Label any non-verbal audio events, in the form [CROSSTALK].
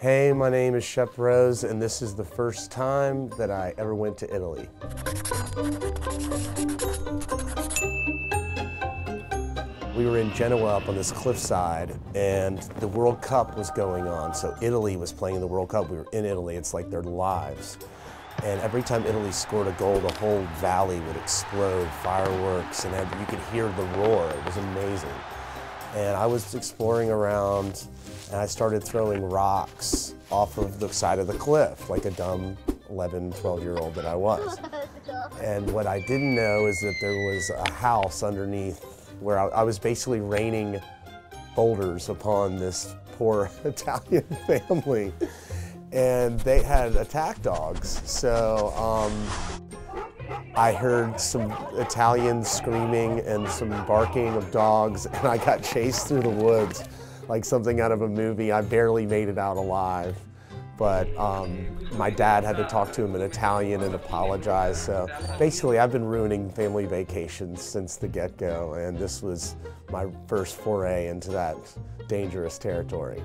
Hey, my name is Shep Rose, and this is the first time that I ever went to Italy. We were in Genoa up on this cliffside, and the World Cup was going on. So Italy was playing in the World Cup. We were in Italy. It's like their lives. And every time Italy scored a goal, the whole valley would explode, fireworks, and you could hear the roar. It was amazing. And I was exploring around, and I started throwing rocks off of the side of the cliff, like a dumb 11, 12 year old that I was. [LAUGHS] And what I didn't know is that there was a house underneath where I, I was basically raining boulders upon this poor [LAUGHS] Italian [LAUGHS] family. And they had attack dogs. So um, I heard some Italians screaming and some barking of dogs, and I got chased through the woods like something out of a movie. I barely made it out alive. But um, my dad had to talk to him in Italian and apologize. So basically, I've been ruining family vacations since the get go, and this was my first foray into that dangerous territory.